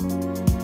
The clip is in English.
Música